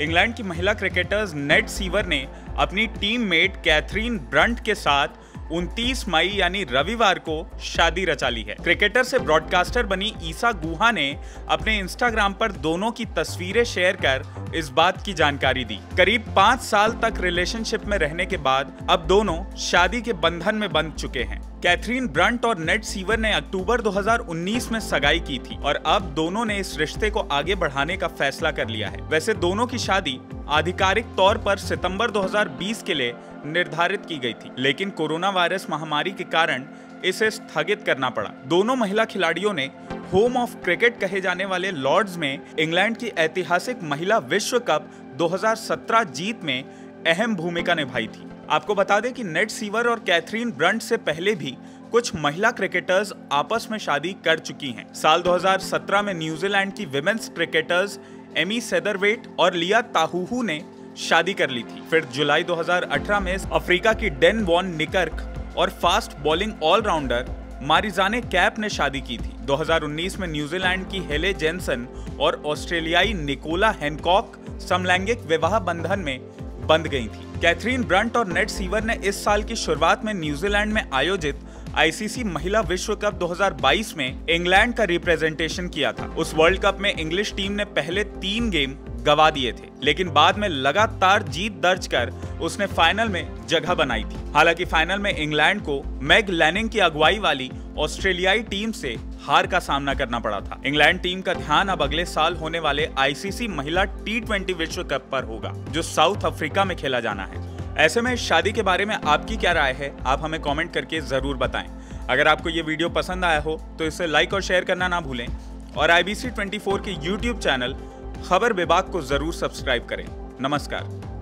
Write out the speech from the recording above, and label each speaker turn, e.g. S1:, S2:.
S1: England की महिला cricketers net Sciver ने अपनी टीममेट कैथरीन ब्रंट के साथ 29 मई, यानी रविवार को शादी रचा ली है। क्रिकेटर से ब्रॉडकास्टर बनी ईसा गुहा ने अपने इंस्टाग्राम पर दोनों की तस्वीरें शेयर कर इस बात की जानकारी दी। करीब पाँच साल तक रिलेशनशिप में रहने के बाद अब दोनों शादी के बंधन में बंध चुके हैं। कैथरीन ब्रंट और नेट सीवर ने अक्टूबर 2019 में सगाई की थी और अब दोनों ने इस रिश्ते को आगे बढ़ाने का फैसला कर लिया है। वैसे दोनों की शादी आधिकारिक तौर पर सितंबर 2020 के लिए निर्धारित की गई थी, लेकिन कोरोना वायरस महामारी के कारण इसे स्थगित करना पड़ा। दोनों महिला खिलाड़ियों ने होम ऑफ़ क्रिकेट कहे जाने वाले लॉर्ड्स में इंग्लैंड की ऐतिहासिक महिला विश्व कप 2017 जीत में अहम भूमिका निभाई थी। आपको बता दें कि नेट सीवर और कैथरीन ब्रंट से पहले भी कुछ महिला क्रिकेटर्स आपस में शादी कर चुकी हैं। साल 2017 में न्यूजीलैंड की विमेंस क्रिकेटर्स एमी सेदरवेट और लिया ताहूहू ने शादी कर ली थी फिर जुलाई 2018 में अफ्रीका की डेन वॉन निकर्क और fast bowling allrounder Marizanne Kapp ने शादी की थी 2019 में न्यूजीलैंड की हेले जेनसन और ऑस्ट्रेलियाई निकोला हैनकॉक समलैंगिक विवाह बंधन में बंध गई थी। कैथरीन ब्रंट और नेट सीवर ने इस साल की शुरुआत में न्यूजीलैंड में आयोजित आईसीसी महिला विश्व कप 2022 में इंग्लैंड का रिप्रेजेंटेशन किया था। उस वर्ल्ड कप में इंग्लिश टीम ने पहले तीन गेम गवा दिए थे, लेकिन बाद में लगातार जीत दर्ज कर उसने फाइनल में जगह बनाई थी। हालाँकि फाइनल में इंग्लैंड को मैग लैनिंग की अगुवाई वाली ऑस्ट्रेलियाई टीम से हार का सामना करना पड़ा था। इंग्लैंड टीम का ध्यान अब अगले साल होने वाले आईसीसी महिला टी ट्वेंटी विश्व कप पर होगा, जो साउथ अफ्रीका में खेला जाना है। ऐसे में शादी के बारे में आपकी क्या राय है, आप हमें कमेंट करके ज़रूर बताएँ। अगर आपको ये वीडियो पसंद आया हो तो इसे लाइक और शेयर करना ना भूलें। और आईबीसी 24 के यूट्यूब चैनल खबर विभाग को ज़रूर सब्सक्राइब करें। नमस्कार।